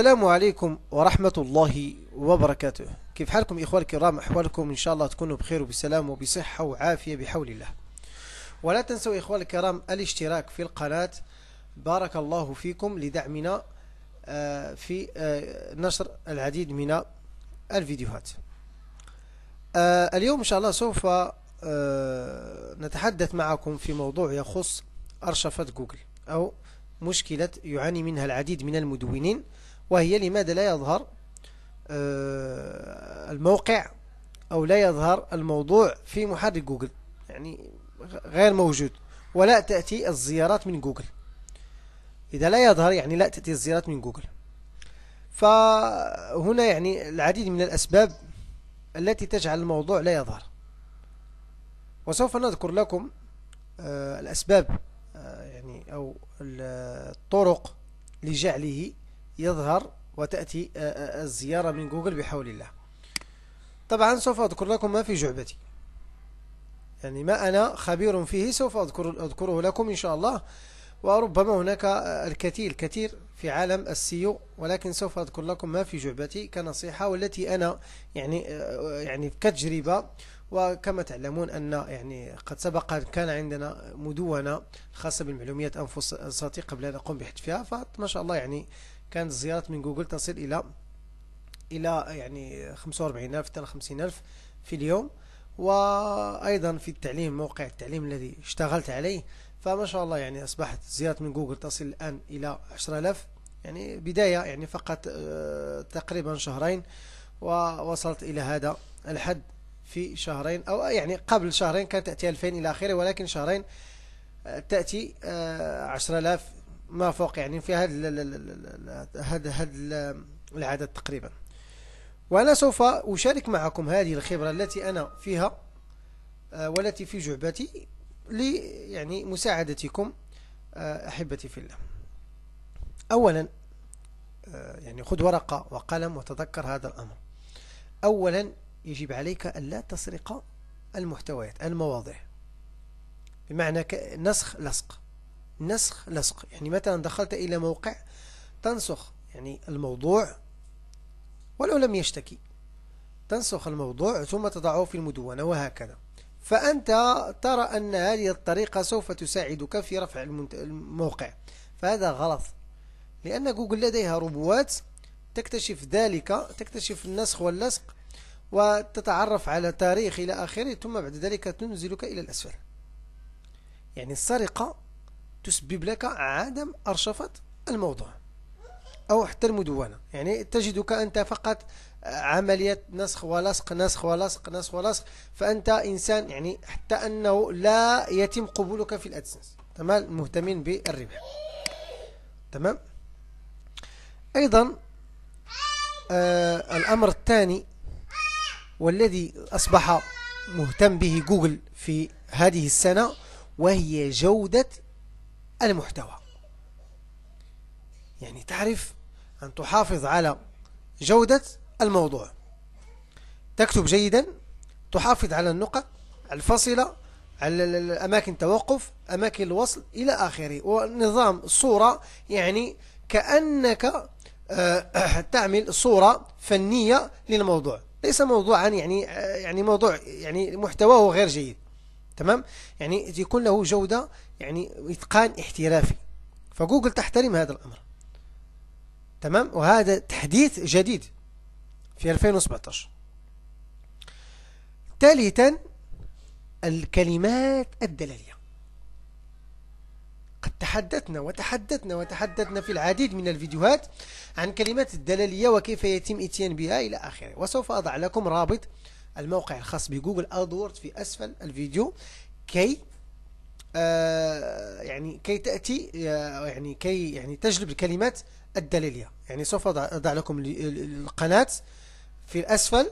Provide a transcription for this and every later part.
السلام عليكم ورحمة الله وبركاته. كيف حالكم إخوة الكرام؟ أحوالكم إن شاء الله تكونوا بخير وبسلام وبصحة وعافية بحول الله. ولا تنسوا إخوة الكرام الاشتراك في القناة. بارك الله فيكم لدعمنا آه، في آه، نشر العديد من الفيديوهات. آه، اليوم إن شاء الله سوف نتحدث معكم في موضوع يخص أرشفة جوجل أو مشكلة يعاني منها العديد من المدونين. وهي لماذا لا يظهر؟ آه، الموقع أو لا يظهر الموضوع في محرك جوجل يعني غير موجود ولا تأتي الزيارات من جوجل. إذا لا يظهر يعني لا تأتي الزيارات من جوجل. فهنا يعني العديد من الأسباب التي تجعل الموضوع لا يظهر. وسوف نذكر لكم آه، الأسباب آه، يعني أو الطرق لجعله يظهر وتأتي آه، آه، الزيارة من جوجل بحول الله. طبعا سوف أذكر لكم ما في جعبتي. يعني ما أنا خبير فيه سوف أذكر أذكره لكم إن شاء الله. وربما هناك الكثير كثير في عالم السيو ولكن سوف أذكر لكم ما في جعبتي كنصيحة والتي أنا يعني آه، يعني كتجربة. وكما تعلمون أن يعني قد سبق كان عندنا مدونة خاصة بالمعلومات أنفساتي قبل أن أقوم بحذفها فما شاء الله يعني كانت الزيارات من جوجل تصل إلى إلى يعني 45000 حتى 50000 في اليوم. وأيضا في التعليم موقع التعليم الذي اشتغلت عليه. فما شاء الله يعني أصبحت الزيارات من جوجل تصل الآن إلى 10000 يعني بداية يعني فقط آه، تقريبا شهرين. ووصلت إلى هذا الحد في شهرين. أو يعني قبل شهرين كانت تأتي 2000 إلى آخره ولكن شهرين آه، تأتي 10000 آه، ما فوق يعني في هذا هذا هذا العدد تقريبا. وأنا سوف أشارك معكم هذه الخبرة التي أنا فيها آه، والتي في جعبتي لي يعني مساعدتكم آه، أحبتي في الله. أولا آه، يعني خذ ورقة وقلم وتذكر هذا الأمر. أولا يجب عليك ألا تسرق المحتويات المواضع بمعنى نسخ لصق. نسخ لصق. يعني مثلا دخلت إلى موقع تنسخ يعني الموضوع ولو لم يشتكي. تنسخ الموضوع ثم تضعه في المدونة وهكذا. فأنت ترى أن هذه الطريقة سوف تساعدك في رفع الموقع. فهذا غلط. لأن جوجل لديها ربوات تكتشف ذلك تكتشف النسخ واللصق وتتعرف على تاريخ إلى آخره ثم بعد ذلك تنزلك إلى الأسفل. يعني السرقة تسبب لك عدم أرشفة الموضوع أو حتى المدونة. يعني تجدك أنت فقط عملية نسخ ولصق نسخ ولصق نسخ ولصق فأنت إنسان يعني حتى أنه لا يتم قبولك في الأدسنس. تمام؟ مهتمين بالربح. تمام؟ أيضا آه الأمر الثاني والذي أصبح مهتم به جوجل في هذه السنة وهي جودة المحتوى. يعني تعرف أن تحافظ على جودة الموضوع. تكتب جيدا تحافظ على النقط الفاصلة على الأماكن التوقف أماكن الوصل إلى آخره. ونظام الصورة يعني كأنك آه، تعمل صورة فنية للموضوع. ليس موضوعا يعني آه، يعني موضوع يعني محتواه غير جيد. تمام؟ يعني يكون له جودة يعني إتقان احترافي. فجوجل تحترم هذا الأمر. تمام؟ وهذا تحديث جديد في 2017 ثالثا الكلمات الدلالية. قد تحدثنا وتحدثنا وتحدثنا في العديد من الفيديوهات عن كلمات الدلالية وكيف يتم إتيان بها إلى آخره. وسوف أضع لكم رابط الموقع الخاص بجوجل أدورد في أسفل الفيديو كي آه يعني كي تأتي آه، يعني كي يعني تجلب الكلمات الدليلية. يعني سوف أضع لكم القناة في الأسفل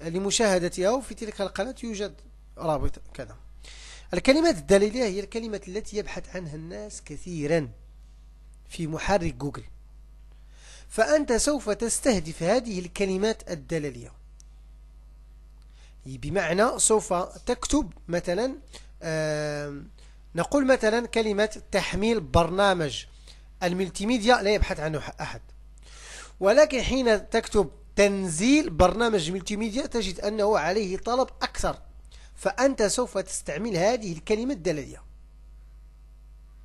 لمشاهدتها وفي تلك القناة يوجد رابط كذا. الكلمات الدليلية هي الكلمات التي يبحث عنها الناس كثيرا في محرك جوجل. فأنت سوف تستهدف هذه الكلمات الدلالية بمعنى سوف تكتب مثلا نقول مثلا كلمة تحميل برنامج. الملتيميديا لا يبحث عنه أحد. ولكن حين تكتب تنزيل برنامج ملتي ميديا تجد أنه عليه طلب أكثر. فأنت سوف تستعمل هذه الكلمة الدلالية.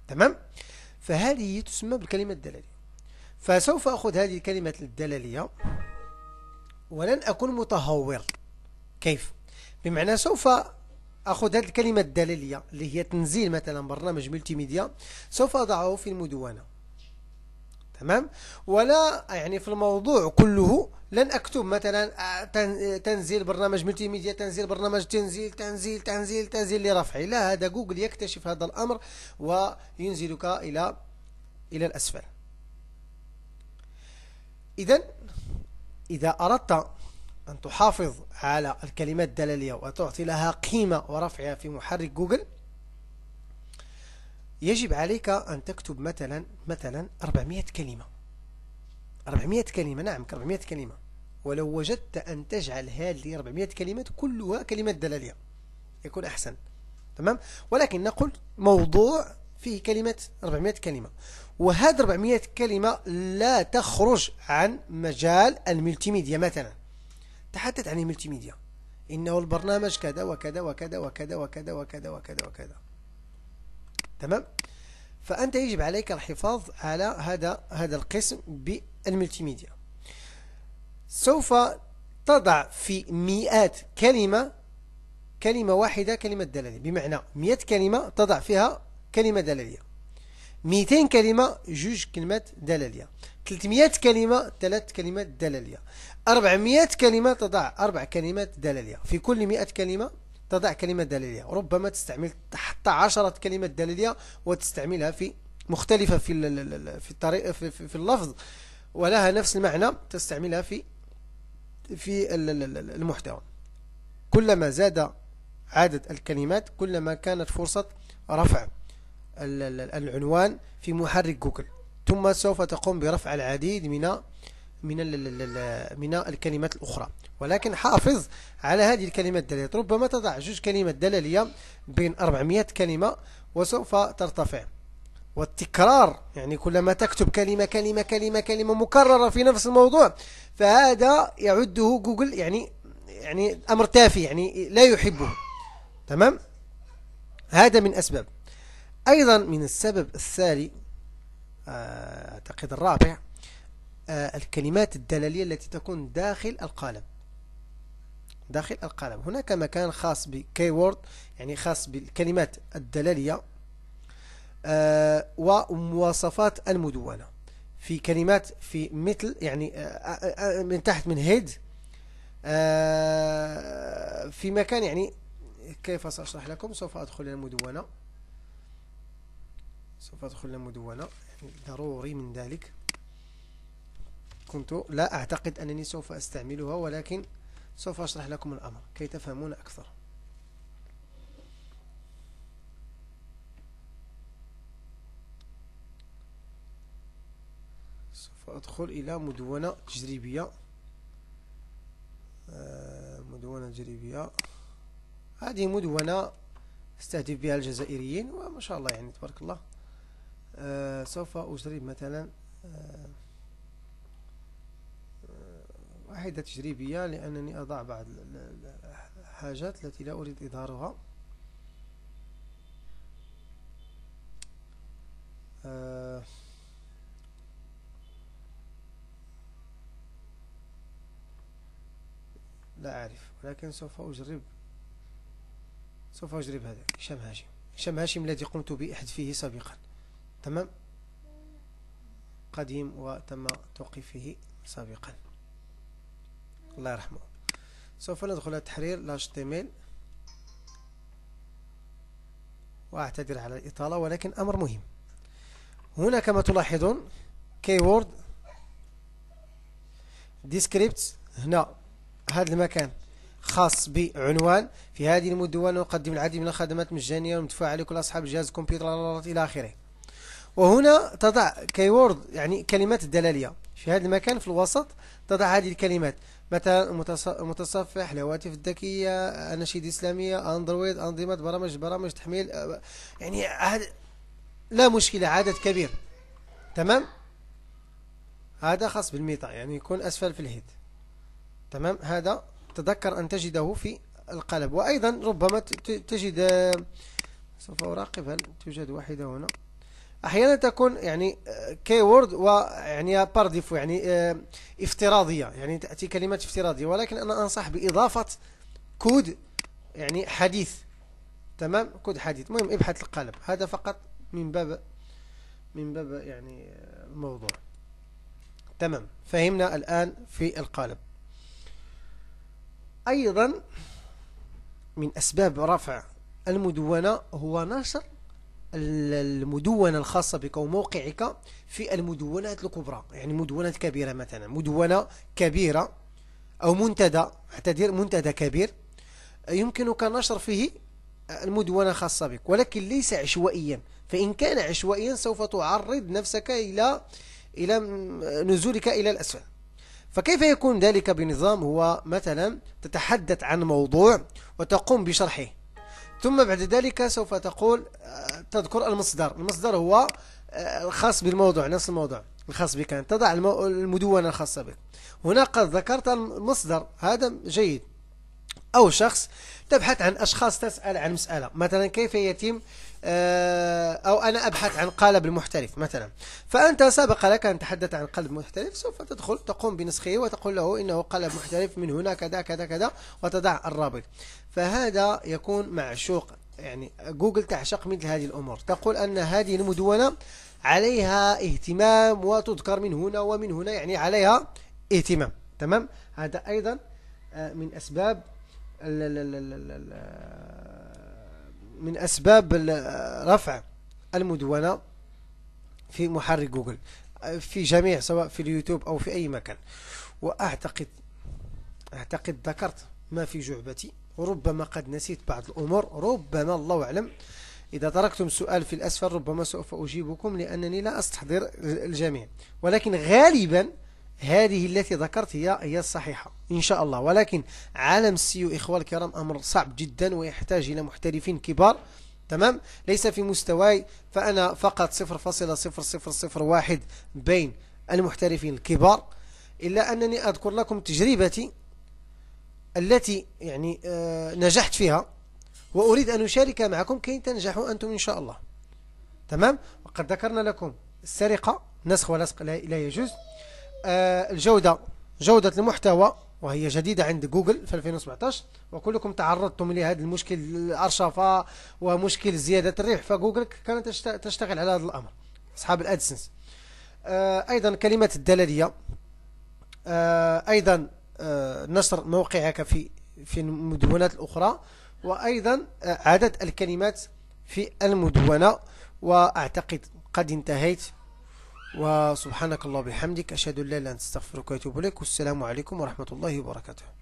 تمام؟ فهذه تسمى بالكلمة الدلالية. فسوف أخذ هذه الكلمة الدلالية ولن أكون متهور. كيف؟ بمعنى سوف أخذ هذه الكلمة الدلالية اللي هي تنزيل مثلا برنامج multimedia سوف أضعه في المدونة. تمام؟ ولا يعني في الموضوع كله لن أكتب مثلا آه، تنزيل برنامج multimedia تنزيل برنامج تنزيل تنزيل تنزيل تنزيل لرفعه لا هذا جوجل يكتشف هذا الأمر وينزلك إلى إلى الأسفل. إذا إذا أردت أن تحافظ على الكلمات الدلالية وتعطي لها قيمة ورفعها في محرك جوجل. يجب عليك أن تكتب مثلا مثلا 400 كلمة. 400 كلمة نعم 400 كلمة. ولو وجدت أن تجعل هذه 400 كلمة كلها كلمات دلالية يكون أحسن. تمام؟ ولكن نقول موضوع فيه كلمة 400 كلمة. وهذه 400 كلمة لا تخرج عن مجال ال multimedia مثلا. تحدث عن ال multimedia إنه البرنامج كذا وكذا وكذا وكذا وكذا وكذا وكذا وكذا. تمام؟ فأنت يجب عليك الحفاظ على هذا هذا القسم بال multimedia سوف تضع في مئات كلمة كلمة واحدة كلمة دلالية بمعنى مئة كلمة تضع فيها كلمة دلالية. 200 كلمة جوج كلمات دلالية. 300 كلمة ثلاث كلمات دلالية. 400 كلمة تضع أربع كلمات دلالية. في كل 100 كلمة تضع كلمة دلالية. ربما تستعمل حتى عشرة كلمات دلالية وتستعملها في مختلفة في في الطريق في, في اللفظ. ولها نفس المعنى تستعملها في في المحتوى. كلما زاد عدد الكلمات كلما كانت فرصة رفع العنوان في محرك جوجل. ثم سوف تقوم برفع العديد من من من الكلمات الأخرى. ولكن حافظ على هذه الكلمات الدلالية ربما تضع جوج كلمات دلالية بين 400 كلمة وسوف ترتفع. والتكرار يعني كلما تكتب كلمة كلمة كلمة كلمة مكررة في نفس الموضوع فهذا يعده جوجل يعني يعني أمر تافه يعني لا يحبه. تمام؟ هذا من أسباب. أيضا من السبب الثاني آه، أعتقد الرابع آه، الكلمات الدلالية التي تكون داخل القالب. داخل القالب. هناك مكان خاص بكيورد يعني خاص بالكلمات الدلالية آه، ومواصفات المدونة. في كلمات في مثل يعني من تحت من هيد في مكان يعني كيف سأشرح لكم؟ سوف أدخل إلى المدونة. سوف أدخل المدونة يعني ضروري من ذلك. كنت لا أعتقد أنني سوف أستعملها ولكن سوف أشرح لكم الأمر كي تفهمون أكثر. سوف أدخل إلى مدونة تجريبية. آه، مدونة تجريبية. هذه مدونة أستهدف بها الجزائريين وما شاء الله يعني تبارك الله. آه، سوف أجرب مثلا آه، آه، واحدة تجريبية لأنني أضع بعض الحاجات التي لا أريد إظهارها. لا أعرف ولكن سوف أجرب. سوف أجرب هذا هشام هاشم. هشام هاشم الذي قمت بإحذفه سابقا. تمام؟ قديم وتم توقيفه سابقا. الله يرحمه. سوف ندخل لاش تيميل وأعتذر على الإطالة ولكن أمر مهم. هنا كما تلاحظون keyword descripts هنا هذا المكان خاص بعنوان. في هذه المدونة نقدم العديد من الخدمات مجانية ومدفوعة لكل أصحاب جهاز الكمبيوتر إلى آخره. وهنا تضع كيورد يعني كلمات الدلالية. في هذا المكان في الوسط تضع هذه الكلمات. مثلا متصفح الهواتف الذكية أناشيد إسلامية أندرويد أنظمة برامج برامج تحميل يعني لا مشكلة عدد كبير. تمام؟ هذا خاص بال meta يعني يكون أسفل في ال head تمام؟ هذا تذكر أن تجده في القالب وأيضا ربما تجد سوف أراقب هل توجد واحدة هنا؟ أحيانا تكون يعني keyword ويعني par défaut يعني افتراضية يعني تأتي كلمات افتراضية ولكن أنا أنصح بإضافة كود يعني حديث. تمام؟ كود حديث. مهم ابحث القالب هذا فقط من باب من باب يعني الموضوع تمام. فهمنا الآن في القالب. أيضا من أسباب رفع المدونة هو نشر المدونة الخاصة بك وموقعك في المدونات الكبرى. يعني مدونات كبيرة مثلا. مدونة كبيرة أو منتدى. اعتذر منتدى كبير. يمكنك نشر فيه المدونة خاصة بك ولكن ليس عشوائيا. فإن كان عشوائيا سوف تعرض نفسك إلى إلى نزولك إلى الأسفل. فكيف يكون ذلك بنظام هو مثلا تتحدث عن موضوع وتقوم بشرحه؟ ثم بعد ذلك سوف تقول آه، تذكر المصدر. المصدر هو آه، الخاص بالموضوع نفس الموضوع الخاص بك. تضع المدونة الخاصة بك. هنا قد ذكرت المصدر. هذا جيد. أو شخص تبحث عن أشخاص تسأل عن مسألة. مثلا كيف يتم آه، أو أنا أبحث عن قالب المحترف مثلا. فأنت سبق لك أن تحدث عن قالب محترف. سوف تدخل تقوم بنسخه وتقول له إنه قالب محترف من هنا كذا كذا كذا وتضع الرابط. فهذا يكون معشوق يعني جوجل تعشق مثل هذه الأمور. تقول أن هذه المدونة عليها اهتمام وتذكر من هنا ومن هنا يعني عليها اهتمام. تمام؟ هذا أيضا آه، من أسباب من أسباب رفع المدونة في محرك جوجل في جميع سواء في اليوتيوب أو في أي مكان. وأعتقد أعتقد ذكرت ما في جعبتي وربما قد نسيت بعض الأمور ربما الله أعلم. إذا تركتم سؤال في الأسفل ربما سوف أجيبكم لأنني لا أستحضر الجميع. ولكن غالبا هذه التي ذكرت هي هي الصحيحة إن شاء الله. ولكن عالم السيو إخوة الكرام أمر صعب جدا ويحتاج إلى محترفين كبار. تمام؟ ليس في مستواي فأنا فقط 0.0001 بين المحترفين الكبار إلا أنني أذكر لكم تجربتي. التي يعني آه نجحت فيها وأريد أن أشارك معكم كي تنجحوا أنتم إن شاء الله. تمام؟ وقد ذكرنا لكم السرقة نسخ ولصق لا يجوز. آه، الجودة جودة المحتوى وهي جديدة عند جوجل في 2017 وكلكم تعرضتم لهذا المشكل الأرشفة ومشكل زيادة الربح فجوجل كانت تشتغل على هذا الأمر أصحاب الأدسنس. آه، أيضا كلمة الدلالية. أيضا نشر موقعك في في المدونات الأخرى وأيضا عدد الكلمات في المدونة. وأعتقد قد انتهيت. وسبحانك الله بحمدك أشهد أن لا إله إلا أنت أستغفرك وأتوب إليك. والسلام عليكم ورحمة الله وبركاته.